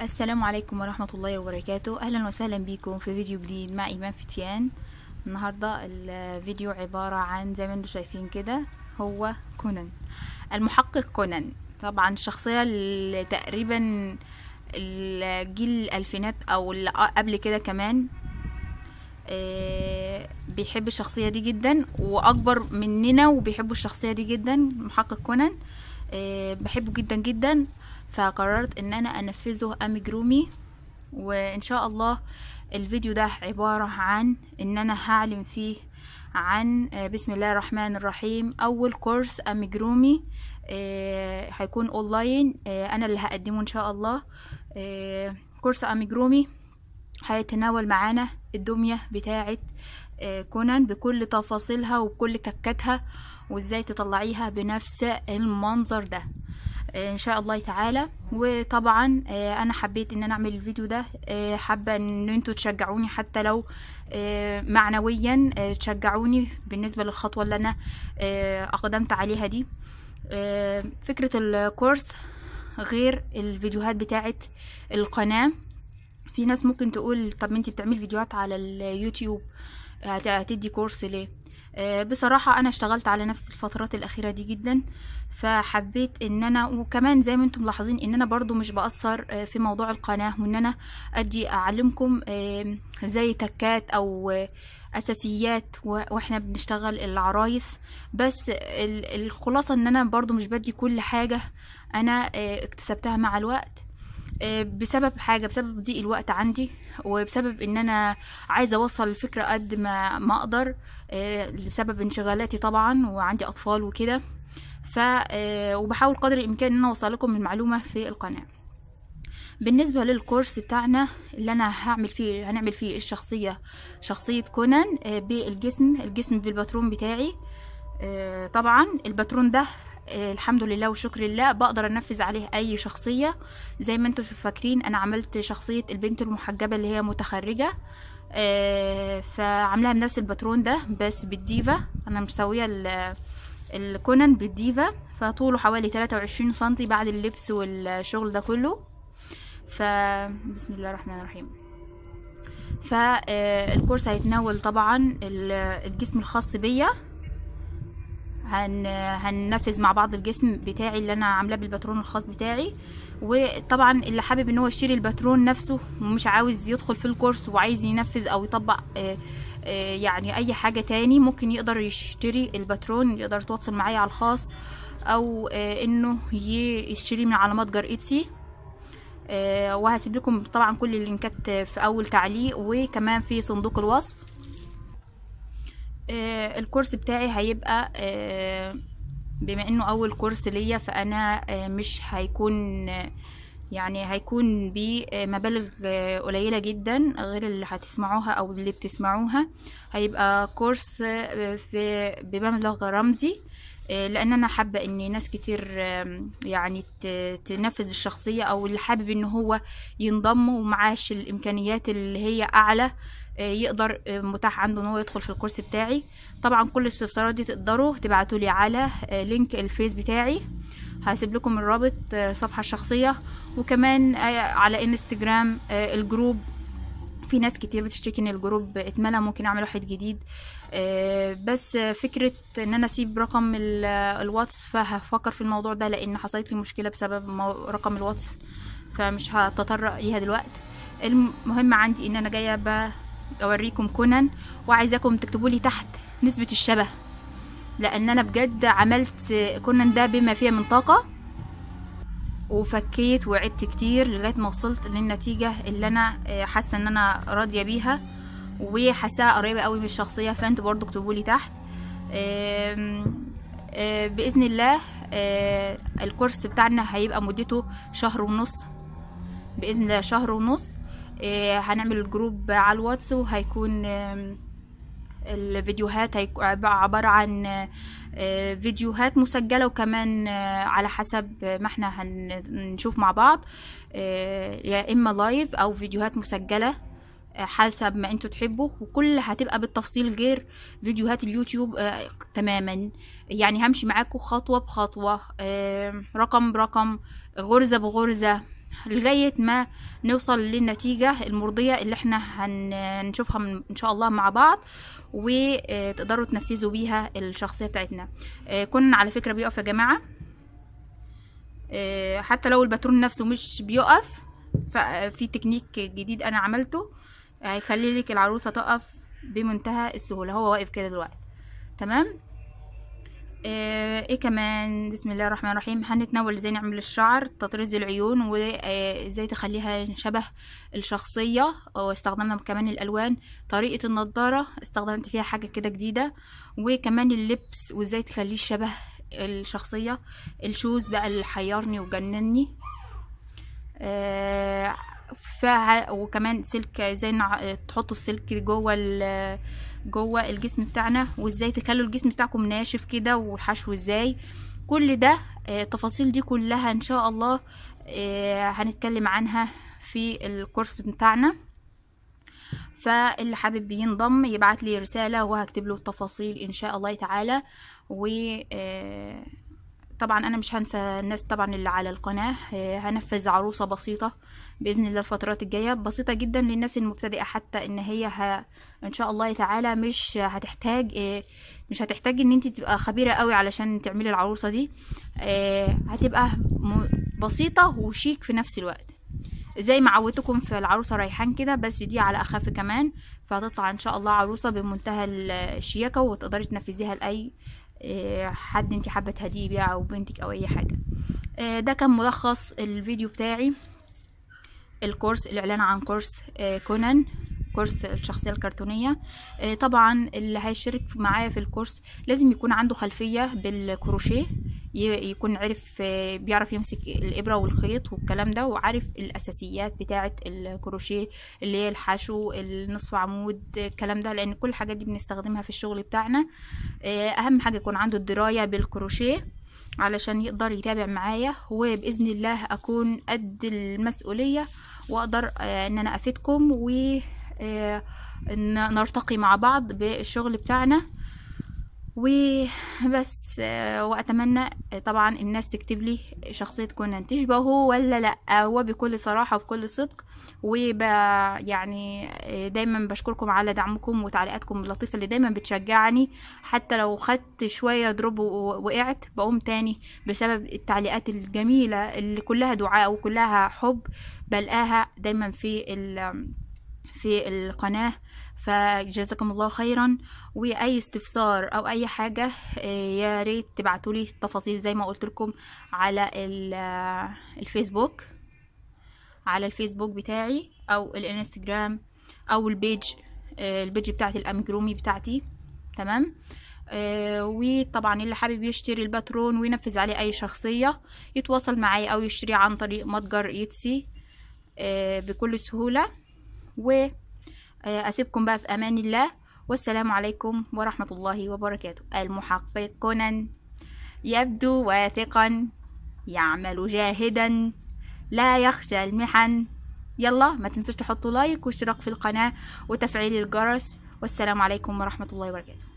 السلام عليكم ورحمة الله وبركاته. أهلا وسهلا بكم في فيديو جديد مع إيمان فتيان. النهاردة الفيديو عبارة عن زي ما أنتم شايفين كده هو كونان. المحقق كونان. طبعا الشخصية اللي تقريبا الجيل الألفينات أو اللي قبل كده كمان آه، بيحب الشخصية دي جدا وأكبر مننا وبيحبوا الشخصية دي جدا محقق كونان. آه، بحبه جدا جدا. فقررت إن أنا أنفذه amigurumi وإن شاء الله الفيديو ده عبارة عن إن أنا هعلم فيه عن آه، بسم الله الرحمن الرحيم. أول كورس amigurumi آه، هيكون اونلاين آه، أنا اللي هقدمه إن شاء الله. كورس amigurumi هيتناول معانا الدمية بتاعة آه، كونان بكل تفاصيلها وبكل تكاتها وإزاي تطلعيها بنفس المنظر ده. آه، إن شاء الله تعالى. وطبعا آه، أنا حبيت إن أنا أعمل الفيديو ده. حابة إن أنتوا تشجعوني حتى لو معنويا تشجعوني بالنسبة للخطوة اللي أنا أقدمت عليها دي. فكرة الكورس غير الفيديوهات بتاعه القناة. في ناس ممكن تقول طب انتي بتعملي فيديوهات على اليوتيوب هت- هتدي كورس ليه؟ آه، بصراحة أنا اشتغلت على نفسي الفترات الأخيرة دي جدا فحبيت إن أنا وكمان زي ما أنتم ملاحظين إن أنا برضو مش بأثر آه، في موضوع القناة وإن أنا أدي أعلمكم آه، زي تكات أو آه، أساسيات و- وإحنا بنشتغل العرايس. بس ال- الخلاصة إن أنا برضو مش بدي كل حاجة آه، اكتسبتها مع الوقت. بسبب حاجة بسبب ضيق الوقت عندي وبسبب إن أنا عايزة أوصل الفكرة قد ما ما أقدر آه، بسبب انشغالاتي طبعا وعندي أطفال وكده. ف آه، وبحاول قدر الإمكان إن أنا أوصل لكم المعلومة في القناة. بالنسبة للكورس بتاعنا اللي أنا هعمل فيه هنعمل فيه الشخصية شخصية كونان آه، بالجسم الجسم بالباترون بتاعي. آه، طبعا الباترون ده آه، الحمد لله والشكر لله بقدر أنفذ عليه أي شخصية. زي ما أنتم فاكرين أنا عملت شخصية البنت المحجبة اللي هي متخرجة آه، فعاملاها بنفس الباترون ده بس بالديفا. أنا مسوية ال- الكونان بالديفا فطوله حوالي 23 سنتي بعد اللبس والشغل ده كله. ف بسم الله الرحمن الرحيم. فالكورس هيتناول طبعا ال- الجسم الخاص بيا. هن هننفذ مع بعض الجسم بتاعي اللي أنا عاملاه بالباترون الخاص بتاعي. وطبعا اللي حابب إن هو يشتري الباترون نفسه ومش عاوز يدخل في الكورس وعايز ينفذ أو يطبق آه، آه، يعني أي حاجة تاني ممكن يقدر يشتري الباترون يقدر يتواصل معايا على الخاص أو آه، إنه يشتري من على متجر Etsy وهسيب لكم طبعا كل اللينكات في أول تعليق وكمان في صندوق الوصف. الكورس بتاعي هيبقى آه، بما إنه أول كورس ليا فأنا آه، مش هيكون آه، يعني هيكون بمبالغ آه، قليلة جدا غير اللي هتسمعوها أو اللي بتسمعوها. هيبقى كورس آه، بمبلغ رمزي. آه، لأن أنا حابة ان ناس كتير يعني تنفذ الشخصية أو اللي حابب ان هو ينضم ومعاش الإمكانيات اللي هي أعلى آه، يقدر آه، متاح عنده إن هو يدخل في الكورس بتاعي. طبعا كل الاستفسارات دي تقدروا تبعتوا لي على آه، link الفيس بتاعي. هسيب لكم الرابط آه، الصفحة الشخصية وكمان آه، على إنستجرام آه، ال group في ناس كتير بتشتكي إن ال group اتملى ممكن أعمل واحد جديد. آه، بس فكرة إن أنا أسيب رقم آه، الواتس فهفكر في الموضوع ده لأن حصلت لي مشكلة بسبب رقم الواتس فمش هتطرق ليها دلوقتي المهم عندي إن أنا جاية ب- اوريكم كونان وعايزاكم تكتبوا لي تحت نسبة الشبه لأن أنا بجد عملت كونان ده بما فيه من طاقة. وفكيت وعدت كتير لغاية ما وصلت للنتيجة اللي أنا آه، حاسة إن أنا راضية بيها. وحاساها قريبة قوي من الشخصية فانتوا برضو اكتبوا لي تحت. آه، بإذن الله آه، الكورس بتاعنا هيبقى مدته شهر ونص. بإذن الله شهر ونص. هنعمل ال group على الواتس وهيكون الفيديوهات عبارة عن آه، فيديوهات مسجلة وكمان آه، على حسب ما إحنا هنشوف مع بعض آه، يا إما live أو فيديوهات مسجلة حسب ما أنتوا تحبوا. وكل هتبقى بالتفصيل غير فيديوهات اليوتيوب تماما. يعني همشي معاكم خطوة بخطوة رقم برقم غرزة بغرزة. لغاية ما نوصل للنتيجة المرضية اللي إحنا هنشوفها من إن شاء الله مع بعض وتقدروا تنفذوا بيها الشخصية بتاعتنا. آه، كنا على فكرة بيقف يا جماعة. آه، حتى لو الباترون نفسه مش بيقف ففي تكنيك جديد أنا عملته هيخلي لك العروسة تقف بمنتهى السهولة. هو واقف كده دلوقتي. تمام؟ إيه كمان؟ بسم الله الرحمن الرحيم. هنتناول إزاي نعمل الشعر تطريز العيون وإزاي تخليها شبه الشخصية واستخدمنا كمان الألوان طريقة النضارة استخدمت فيها حاجة كده جديدة وكمان اللبس وإزاي تخليه شبه الشخصية. الشوز بقى اللي حيرني وجنني. آه، فيها وكمان سلك إزاي تحطوا السلك جوه جوه الجسم بتاعنا وازاي تخلوا الجسم بتاعكم ناشف كده والحشو إزاي. كل ده آه، التفاصيل دي كلها إن شاء الله آه، هنتكلم عنها في الكورس بتاعنا. فاللي حابب ينضم يبعت لي رسالة وهكتب له التفاصيل إن شاء الله تعالى. و آه، طبعا أنا مش هنسى الناس طبعا اللي على القناة. آه، هنفذ عروسة بسيطة بإذن الله الفترات الجاية بسيطة جدا للناس المبتدئة حتى إن هي ه... إن شاء الله تعالى مش هتحتاج آه، مش هتحتاج إن أنت تبقى خبيرة قوي علشان تعملي العروسة دي. آه، هتبقى. بسيطة وشيك في نفس الوقت. زي ما عودتكم في العروسة ريحان كده بس دي على أخف كمان. فهتطلع إن شاء الله عروسة بمنتهى الشياكة وتقدري تنفذيها لأي حد انت حابة تهديه بيها أو بنتك أو أي حاجة. آه، ده كان ملخص الفيديو بتاعي. الكورس الإعلان عن كورس آه، كونان كورس الشخصية الكرتونية. آه، طبعا اللي هيشارك معايا في الكورس لازم يكون عنده خلفية بالكروشيه. يكون عرف بيعرف يمسك الإبرة والخيط والكلام ده وعارف الأساسيات بتاعة الكروشيه اللي هي الحشو النصف عمود الكلام ده لأن كل الحاجات دي بنستخدمها في الشغل بتاعنا. آه، أهم حاجة يكون عنده الدراية بالكروشيه علشان يقدر يتابع معايا وبإذن الله أكون قد المسؤولية وأقدر آه، إن أنا أفيدكم و آه، نرتقي مع بعض بالشغل بتاعنا. وبس آه، وأتمنى آه، طبعا الناس تكتب لي شخصية كونان تشبهه ولا لأ. وبكل صراحة وبكل صدق وب يعني آه، دايما بشكركم على دعمكم وتعليقاتكم اللطيفة اللي دايما بتشجعني. حتى لو خدت شوية دروب ووقعت بقوم تاني بسبب التعليقات الجميلة اللي كلها دعاء وكلها حب بلقاها دايما في في القناة. فجزاكم الله خيرا. وأي استفسار أو أي حاجة آه، يا ريت تبعتوا لي التفاصيل زي ما قلت لكم على آه، الفيسبوك. على الفيسبوك بتاعي أو الإنستجرام أو ال page آه، ال page بتاعت ال amigurumi بتاعتي. تمام؟ وطبعا اللي حابب يشتري الباترون وينفذ عليه أي شخصية يتواصل معايا أو يشتريه عن طريق متجر Etsy بكل سهولة. و أسيبكم بقى في أمان الله. والسلام عليكم ورحمة الله وبركاته. المحقق كونان يبدو واثقا يعمل جاهدا لا يخشى المحن. يلا ما تنسوش تحطوا لايك واشتراك في القناة وتفعيل الجرس. والسلام عليكم ورحمة الله وبركاته.